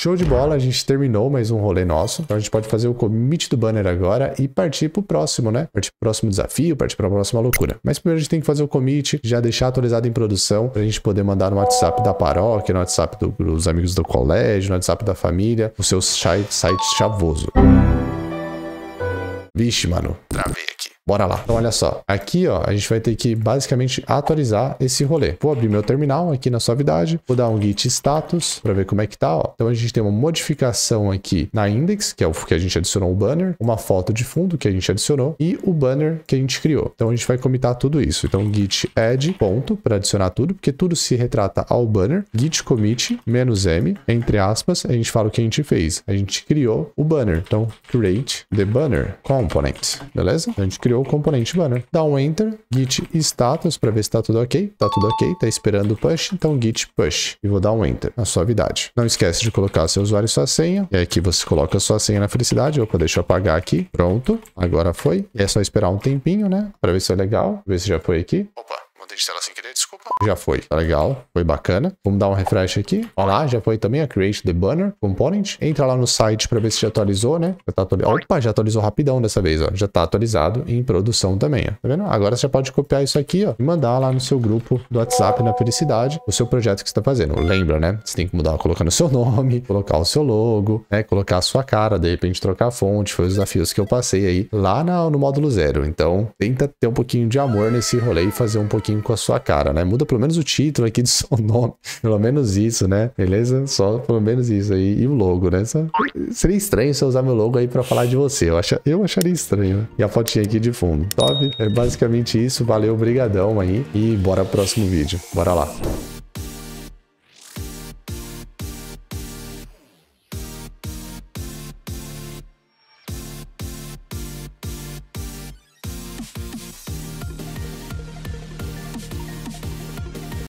Show de bola, a gente terminou mais um rolê nosso. Então a gente pode fazer o commit do banner agora e partir pro próximo, né? Partir pro próximo desafio, partir pra próxima loucura. Mas primeiro a gente tem que fazer o commit, já deixar atualizado em produção, pra gente poder mandar no WhatsApp da paróquia, no WhatsApp do- dos amigos do colégio, no WhatsApp da família, o seu site, chavoso. Vixe, mano, travei. Bora lá. Então, olha só. Aqui, ó, a gente vai ter que basicamente atualizar esse rolê. Vou abrir meu terminal aqui na suavidade. Vou dar um git status para ver como é que tá, ó. Então, a gente tem uma modificação aqui na index, que é o que a gente adicionou o banner, uma foto de fundo que a gente adicionou e o banner que a gente criou. Então, a gente vai comitar tudo isso. Então, git add ponto para adicionar tudo, porque tudo se retrata ao banner. Git commit menos m, entre aspas, a gente fala o que a gente fez. A gente criou o banner. Então, create the banner component, beleza? Então, a gente criou o componente banner. Dá um enter, git status para ver se tá tudo ok. Tá tudo ok, tá esperando o push, então git push. E vou dar um enter na suavidade. Não esquece de colocar seu usuário e sua senha. E aqui você coloca sua senha na felicidade. Opa, deixa eu apagar aqui. Pronto, agora foi. E é só esperar um tempinho, né? Para ver se é legal. Ver se já foi aqui. Opa, mudei de sem querer, desculpa. Já foi, tá legal, foi bacana. Vamos dar um refresh aqui. Olha lá, já foi também a Create the Banner Component. Entra lá no site para ver se já atualizou, né? Já tá atualizado. Opa, já atualizou rapidão dessa vez, ó. Já tá atualizado em produção também, ó. Tá vendo? Agora você pode copiar isso aqui, ó, e mandar lá no seu grupo do WhatsApp na Felicidade o seu projeto que você tá fazendo. Lembra, né? Você tem que mudar, colocando o seu nome, colocar o seu logo, né? Colocar a sua cara, de repente trocar a fonte. Foi os desafios que eu passei aí lá na- no módulo zero. Então, tenta ter um pouquinho de amor nesse rolê e fazer um pouquinho com a sua cara, né? Muda pelo menos o título aqui do seu nome. Pelo menos isso, né? Beleza? Só pelo menos isso aí. E o logo, né? Só- Seria estranho se eu usar meu logo aí pra falar de você. Eu, acha... eu acharia estranho. E a fotinha aqui de fundo. Top? É basicamente isso. Valeu, brigadão aí. E bora pro próximo vídeo. Bora lá.